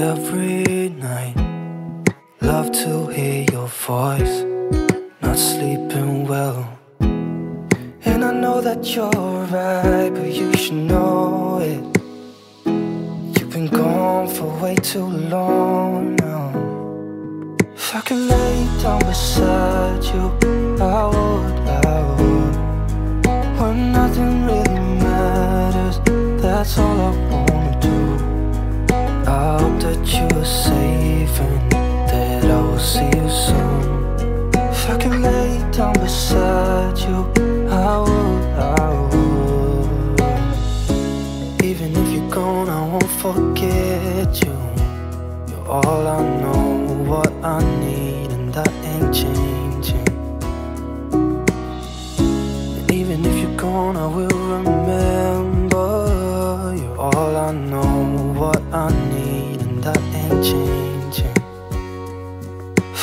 every night. Love to hear your voice, not sleeping well. And I know that you're right, but you should know it. You've been gone for way too long now. If I could lay down beside you, I would. I could lay down beside you, I would, I would. Even if you're gone, I won't forget you. You're all I know, what I need, and that ain't changing. And even if you're gone, I will remember. You're all I know, what I need, and that ain't changing.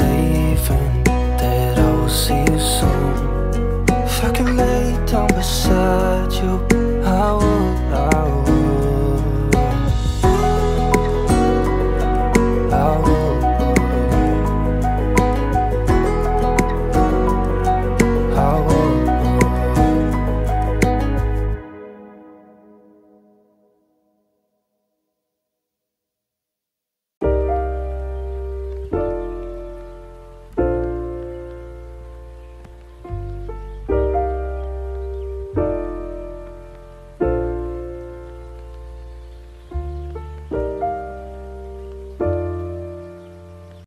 and that I will see you soon. If I could lay down beside you,